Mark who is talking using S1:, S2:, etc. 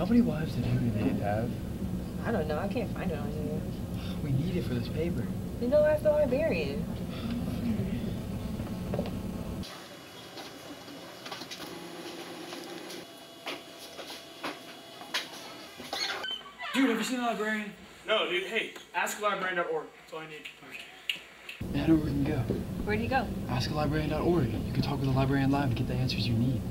S1: How many wives did Henry VIII have?
S2: I don't know. I can't find it on here.
S1: We need it for this paper.
S2: You know, that's the librarian.
S3: Dude, have you seen the librarian? No, dude. Hey, asklibrarian.org. That's all I need.
S1: Yeah, I know where we can go.
S2: Where do you go?
S1: AskALibrarian.org. You can talk with a librarian live and get the answers you need.